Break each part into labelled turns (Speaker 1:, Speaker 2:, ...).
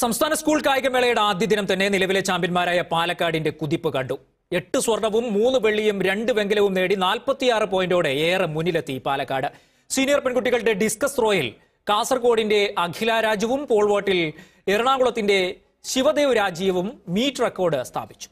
Speaker 1: സംസ്ഥാന സ്കൂൾ കായികമേളയുടെ ആദ്യ ദിനം തന്നെ നിലവിലെ ചാമ്പ്യന്മാരായ പാലക്കാടിന്റെ കുതിപ്പ് കണ്ടു. എട്ട് സ്വർണവും മൂന്ന് വെള്ളിയും രണ്ട് വെങ്കലവും നേടി നാൽപ്പത്തിയാറ് പോയിന്റോടെ ഏറെ മുന്നിലെത്തി പാലക്കാട്. സീനിയർ പെൺകുട്ടികളുടെ ഡിസ്കസ് ത്രോയിൽ കാസർഗോഡിന്റെ അഖില രാജുവും പോൾവോട്ടിൽ എറണാകുളത്തിന്റെ ശിവദേവ് രാജീവും മീറ്റ് റെക്കോർഡ് സ്ഥാപിച്ചു.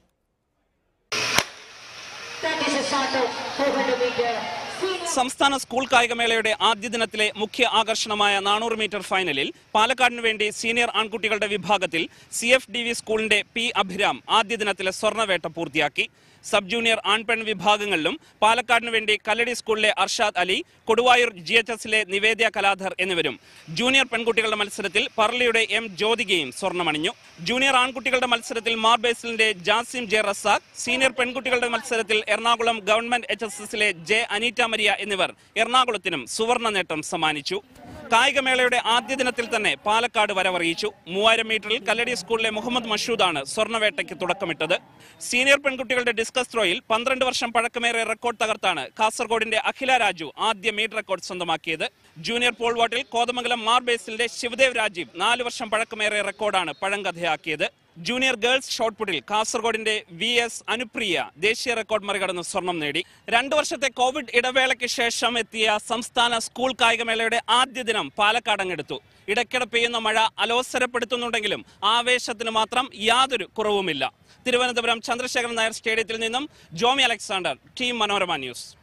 Speaker 2: That is a start of 400 meter. Senior
Speaker 3: സംസ്ഥാന സ്കൂൾ കായികമേളയുടെ ആദ്യ ദിനത്തിലെ മുഖ്യ ആകർഷണമായ നാനൂറ് മീറ്റർ ഫൈനലിൽ പാലക്കാടിന് വേണ്ടി സീനിയർ ആൺകുട്ടികളുടെ വിഭാഗത്തിൽ സി എഫ് ഡി വി സ്കൂളിന്റെ പി അഭിരാം ആദ്യ ദിനത്തിലെ സ്വർണവേട്ട പൂർത്തിയാക്കി സബ് ജൂനിയർ ആൺപെൺ വിഭാഗങ്ങളിലും പാലക്കാടിന് വേണ്ടി കല്ലടി സ്കൂളിലെ അർഷാദ് അലി കൊടുവായൂർ ജി എച്ച് എസിലെ നിവേദ്യ കലാധർ എന്നിവരും ജൂനിയർ പെൺകുട്ടികളുടെ മത്സരത്തിൽ പറളിയുടെ എം ജ്യോതികയും സ്വർണമണിഞ്ഞു ജൂനിയർ ആൺകുട്ടികളുടെ മത്സരത്തിൽ മാർബേസിലിന്റെ ജാസിം ജെ റസാഖ് സീനിയർ പെൺകുട്ടികളുടെ മത്സരത്തിൽ എറണാകുളം ഗവൺമെന്റ് എച്ച് എസ് എസിലെ ജെ അനീറ്റ മരിയ എന്നിവർ എറണാകുളത്തിനും സുവർണ നേട്ടം സമ്മാനിച്ചു. കായികമേളയുടെ ആദ്യ ദിനത്തിൽ തന്നെ പാലക്കാട് വരവറിയിച്ചു. മൂവായിരം മീറ്ററിൽ കല്ലടി സ്കൂളിലെ മുഹമ്മദ് മഷൂദാണ് സ്വർണവേട്ടയ്ക്ക് തുടക്കമിട്ടത്. സീനിയർ പെൺകുട്ടികളുടെ ഡിസ്കസ് ത്രോയിൽ പന്ത്രണ്ട് വർഷം പഴക്കമേറിയ റെക്കോർഡ് തകർത്താണ് കാസർഗോഡിന്റെ അഖില രാജു ആദ്യ മീറ്റ് റെക്കോർഡ് സ്വന്തമാക്കിയത്. ജൂനിയർ പോൾ വാട്ടിൽ കോതമംഗലം മാർബേസിലെ ശിവദേവ് രാജീവ് നാല് വർഷം പഴക്കമേറിയ റെക്കോർഡാണ് പഴങ്കഥയാക്കിയത്. ജൂനിയർ ഗേൾസ് ഷോട്ട് പുട്ടിൽ കാസർഗോഡിന്റെ വി എസ് അനുപ്രിയ ദേശീയ റെക്കോർഡ് മറികടന്ന് സ്വർണം നേടി. രണ്ടു വർഷത്തെ കോവിഡ് ഇടവേളയ്ക്ക് ശേഷം എത്തിയ സംസ്ഥാന സ്കൂൾ കായികമേളയുടെ ആദ്യ ദിനം പാലക്കാട് അങ്ങെടുത്തു. ഇടയ്ക്കിടെ പെയ്യുന്ന മഴ അലോസരപ്പെടുത്തുന്നുണ്ടെങ്കിലും ആവേശത്തിന് മാത്രം യാതൊരു കുറവുമില്ല. തിരുവനന്തപുരം ചന്ദ്രശേഖരൻ നായർ സ്റ്റേഡിയത്തിൽ നിന്നും Jomy Alexander team Manorama news.